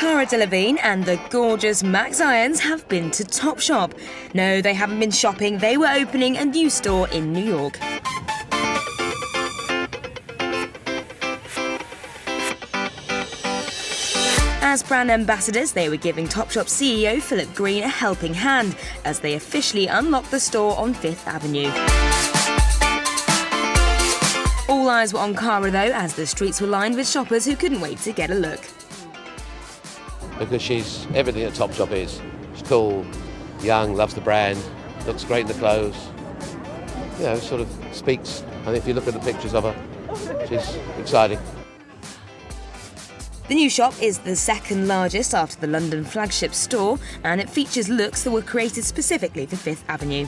Cara Delevingne and the gorgeous Max Irons have been to Topshop. No, they haven't been shopping, they were opening a new store in New York. As brand ambassadors, they were giving Topshop CEO Philip Green a helping hand as they officially unlocked the store on Fifth Avenue. All eyes were on Cara though, as the streets were lined with shoppers who couldn't wait to get a look. Because she's everything that Topshop is. She's cool, young, loves the brand, looks great in the clothes. You know, sort of speaks. Think if you look at the pictures of her, she's exciting. The new shop is the second largest after the London flagship store, and it features looks that were created specifically for Fifth Avenue.